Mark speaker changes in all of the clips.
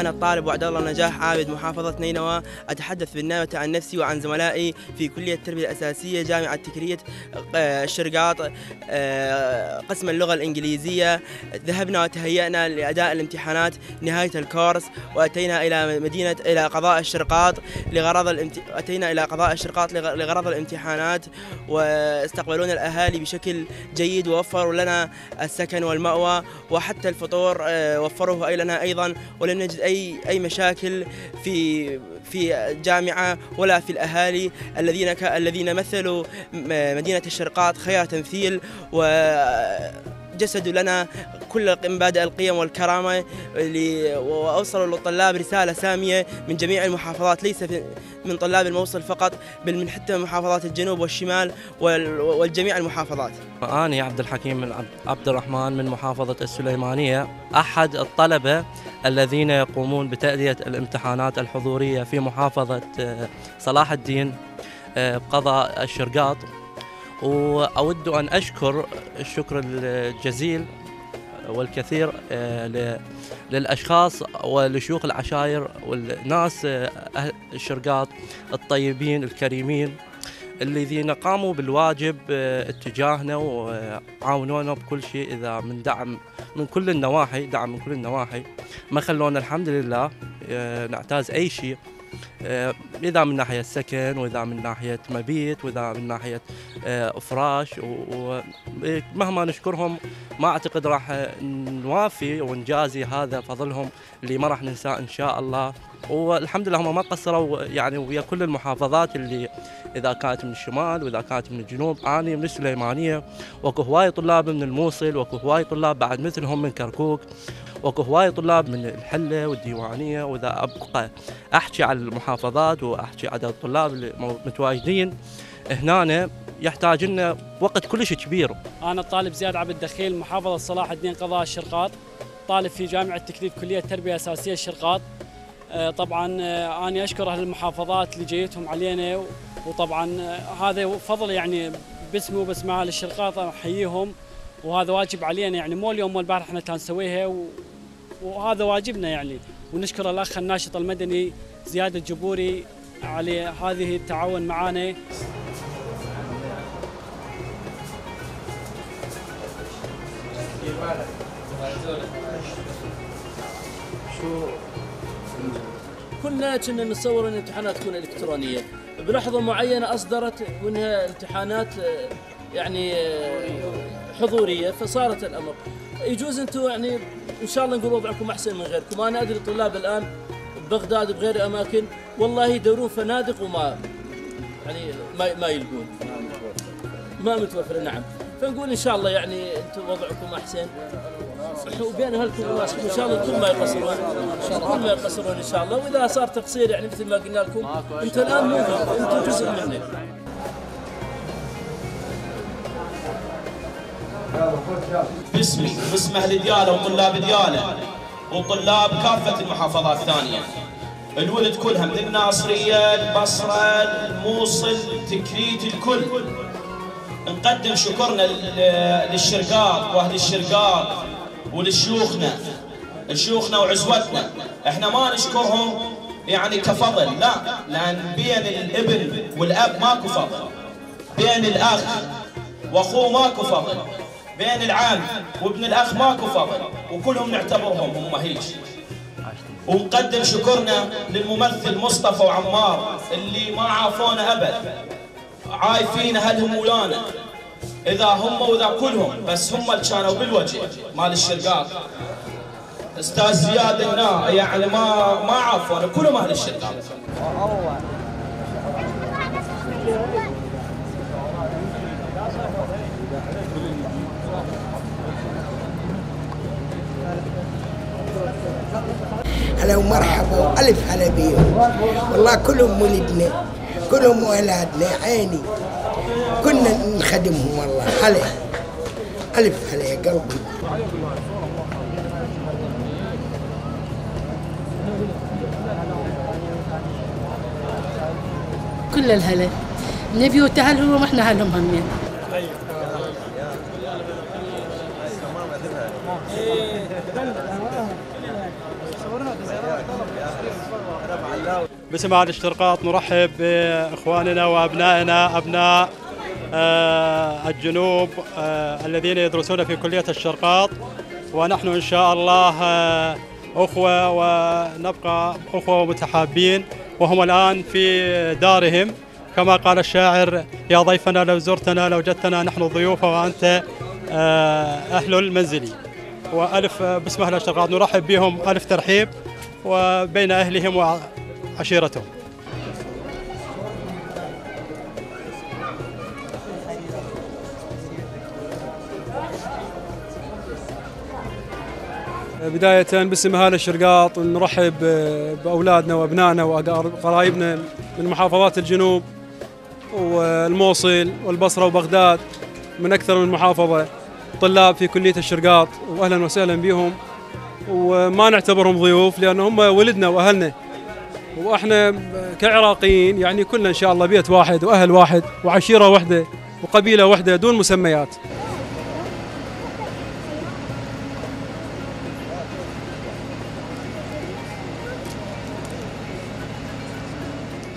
Speaker 1: أنا الطالب وعد الله نجاح عابد محافظة نينوى. أتحدث بالنيابة عن نفسي وعن زملائي في كلية التربية الأساسية جامعة تكريت آه، الشرقاط آه، قسم اللغة الإنجليزية. ذهبنا وتهيأنا لأداء الامتحانات نهاية الكورس وأتينا إلى مدينة إلى قضاء الشرقاط لغرض الامت... أتينا إلى قضاء الشرقاط لغ- لغرض الامتحانات. واستقبلونا الأهالي بشكل جيد ووفروا لنا السكن والمأوى وحتى الفطور آه، وفروه لنا أيضا. ولم نجد أي أي مشاكل في في الجامعة ولا في الأهالي الذين. الذين مثلوا م- مدينة الشرقاط خير تمثيل وجسدوا لنا كل مبادئ القيم والكرامة ل- وأوصلوا للطلاب رسالة سامية من جميع المحافظات ليس من طلاب الموصل فقط بل من حتى محافظات الجنوب والشمال وال- والجميع المحافظات
Speaker 2: أنا عبد الحكيم عبد- الرحمن من محافظة السليمانية أحد الطلبة الذين يقومون بتأدية الامتحانات الحضورية في محافظة آه، صلاح الدين آه، قضاء الشرقاط. وأود أن أشكر الشكر الجزيل والكثير آه، ل- للأشخاص ولشيوخ العشائر والناس آه، الشرقاط الطيبين الكريمين. الذين قاموا بالواجب آه، اتجاهنا وعاونونا بكل شيء إذا من دعم من كل النواحي دعم من كل النواحي. ما خلونا الحمد لله آه، نعتاز أي شيء. آه، إذا من ناحية سكن وإذا من ناحية مبيت وإذا من ناحية فراش ومهما نشكرهم ما أعتقد راح نوافي ونجازي هذا فضلهم اللي ما راح ننساه إن شاء الله. والحمد لله هم ما قصروا يعني ويا كل المحافظات اللي إذا كانت من الشمال وإذا كانت من الجنوب أنا من السليمانية وأكو هواي طلاب من الموصل وأكو هواي طلاب بعد مثلهم من كركوك وأكو هواي طلاب من الحلة والديوانية. وإذا أبقى أحكي على المحافظات وأحكي عدد الطلاب اللي متواجدين هنا يحتاج لنا وقت كلش كبير.
Speaker 3: أنا الطالب زياد عبد الدخيل محافظة صلاح الدين قضاء الشرقاط طالب في جامعة تكليف كلية التربية الأساسية الشرقاط آه، طبعا آه، أنا أشكر أهل المحافظات اللي جيتهم علينا وطبعا آه، هذا فضل يعني باسمي وباسم أهل الشرقاط أنا أحييهم وهذا واجب علينا يعني. مو اليوم والبارح إحنا كان نسويها وهذا واجبنا يعني. ونشكر الأخ الناشط المدني زياد الجبوري على هذه التعاون معنا
Speaker 4: كنا كنا نتصور ان الامتحانات تكون إلكترونية. بلحظة معينة أصدرت منها امتحانات آه، يعني آه، حضورية فصارت الأمر. يجوز أنتم يعني إن شاء الله نقول وضعكم أحسن من غيركم. أنا أدري الطلاب الآن ببغداد بغير أماكن والله يدورون فنادق وما يعني ما ما يلقون. ما متوفرة نعم. فنقول إن شاء الله يعني أنتم وضعكم أحسن. وبين اهلكم إن شاء الله الكل ما يقصرون الكل ما يقصرون إن شاء الله. وإذا صار تقصير يعني مثل ما قلنا لكم أنتم الآن مو أنتم جزء منه
Speaker 5: باسمي. باسم أهل دياله وطلاب دياله وطلاب كافة المحافظات الثانية. الولد كلها من الناصرية البصرة الموصل تكريت الكل. نقدم شكرنا لل- للشرقاط وأهل الشرقاط ولشيوخنا شيوخنا وعزوتنا. إحنا ما نشكرهم يعني كفضل لا. لأن بين الإبن والأب ماكو فضل. بين الأخ وأخوه ماكو فضل. بين العم وابن الأخ ماكو فضل. وكلهم نعتبرهم هم هيك. ونقدم شكرنا للممثل مصطفى وعمار اللي ما عافونا أبد. عايفين أهلهم ويانا إذا هم واذا كلهم بس هم اللي كانوا بالوجه مال الشرقاط أستاذ زياد هنا يعني ما ما عافونا كلهم أهل الشرقاط
Speaker 6: هلا ومرحبا وألف هلا بيهم. والله كلهم ولدنا كلهم أولادنا عيني. كنا نخدمهم والله. هلا ألف هلا يا قلبي.
Speaker 7: كل الهلا. نبي وتهلهم وإحنا هلهم همين
Speaker 8: باسم هذه الشرقاط نرحب بإخواننا وأبنائنا أبناء الجنوب آه، الذين يدرسون في كلية الشرقاط. ونحن إن شاء الله آه، أخوة ونبقى أخوة متحابين. وهم الآن في دارهم. كما قال الشاعر يا ضيفنا لو زرتنا لو جدتنا نحن ضيوف وأنت آه، أهل المنزل. وألف آه، باسم أهل الشرقاط. نرحب بهم. ألف ترحيب وبين أهلهم وعشيرتهم
Speaker 9: بداية باسم أهالي الشرقاط نرحب بأولادنا وأبنائنا وقرايبنا من محافظات الجنوب والموصل والبصرة وبغداد من أكثر من محافظة طلاب في كلية الشرقاط وأهلا وسهلا بهم. وما نعتبرهم ضيوف لأن هم ولدنا وأهلنا. وإحنا كعراقيين يعني كلنا إن شاء الله بيت واحد وأهل واحد وعشيرة واحدة وقبيلة واحدة دون مسميات.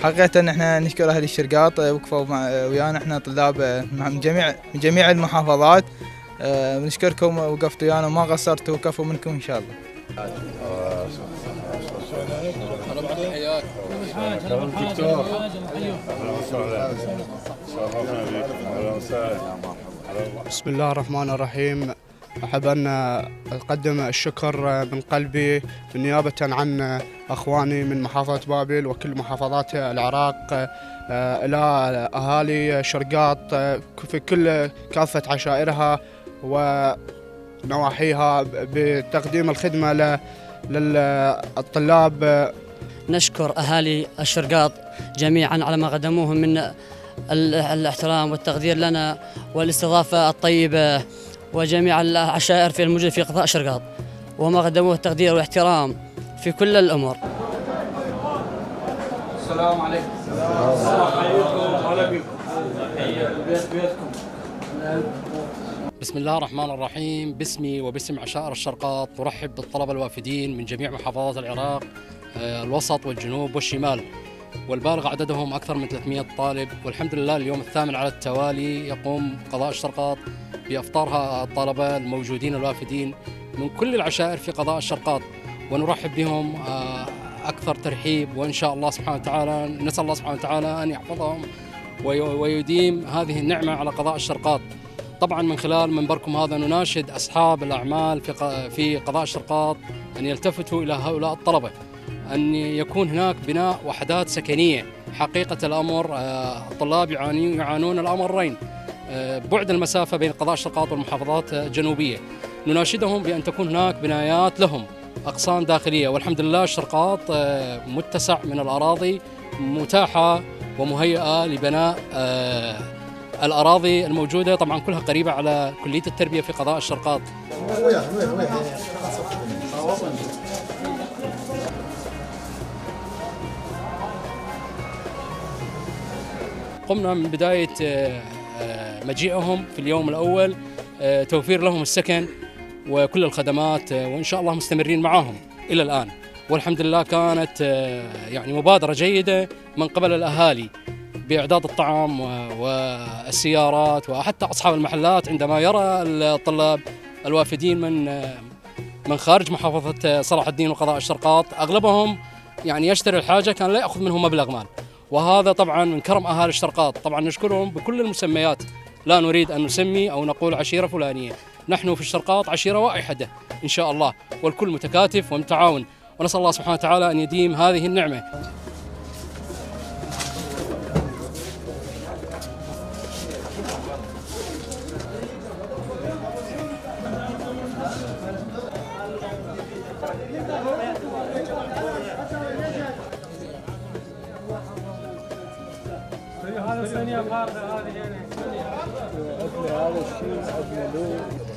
Speaker 10: حقيقة إحنا نشكر أهل الشرقاط آه، وقفوا مع ويانا. إحنا طلاب آه، من جميع من جميع المحافظات. آه، بنشكركم وقفتوا ويانا. وما قصرتوا وكفوا منكم إن شاء الله.
Speaker 11: بسم الله الرحمن الرحيم. أحب أن أقدم الشكر من قلبي نيابة عن أخواني من محافظة بابل وكل محافظات العراق إلى أهالي شرقاط في كل كافة عشائرها ونواحيها بتقديم الخدمة للطلاب.
Speaker 12: نشكر أهالي الشرقاط جميعا على ما قدموه من ال- الاحترام والتقدير لنا والاستضافة الطيبة. وجميع العشائر في الموجودة في قضاء الشرقاط وما قدموه التقدير والاحترام في كل الأمور.
Speaker 4: السلام عليكم. وهلا بكم بيت بيتكم
Speaker 13: بسم الله الرحمن الرحيم. باسمي وباسم عشائر الشرقاط نرحب بالطلبة الوافدين من جميع محافظات العراق آه، الوسط والجنوب والشمال. والبالغ عددهم أكثر من 300 طالب والحمد لله اليوم الثامن على التوالي يقوم قضاء الشرقاط بإفطار الطلبة الموجودين الوافدين من كل العشائر في قضاء الشرقاط. ونرحب بهم آه، أكثر ترحيب وإن شاء الله سبحانه وتعالى نسأل الله سبحانه وتعالى أن يحفظهم وي- ويديم هذه النعمة على قضاء الشرقاط. طبعا من خلال منبركم هذا نناشد أصحاب الأعمال في قضاء الشرقاط أن يلتفتوا إلى هؤلاء الطلبة. أن يكون هناك بناء وحدات سكنية. حقيقة الأمر آه، الطلاب يعانون الأمرين. آه، بعد المسافة بين قضاء الشرقاط والمحافظات الجنوبيه نناشدهم بأن تكون هناك بنايات لهم أقسام داخلية. والحمد لله الشرقاط آه، متسع من الأراضي متاحة ومهيئة لبناء آه، الأراضي الموجودة. طبعا كلها قريبة على كلية التربية في قضاء الشرقاط. قمنا من بداية آه، آه، مجيئهم في اليوم الأول آه، توفير لهم السكن وكل الخدمات وإن شاء الله مستمرين معاهم إلى الآن. والحمد لله كانت يعني مبادرة جيدة من قبل الأهالي بإعداد الطعام والسيارات وحتى أصحاب المحلات عندما يرى الطلاب الوافدين من من خارج محافظة صلاح الدين وقضاء الشرقاط أغلبهم يعني يشتري الحاجة كان لا يأخذ منهم مبلغ مال. وهذا طبعا من كرم أهالي الشرقاط. طبعا نشكرهم بكل المسميات. لا نريد أن نسمي أو نقول عشيرة فلانية. نحن في الشرقاط عشيرة واحدة إن شاء الله. والكل متكاتف ومتعاون. ونسأل الله سبحانه وتعالى أن يديم هذه النعمة.
Speaker 4: هذا الثانية هذه هذا الشيء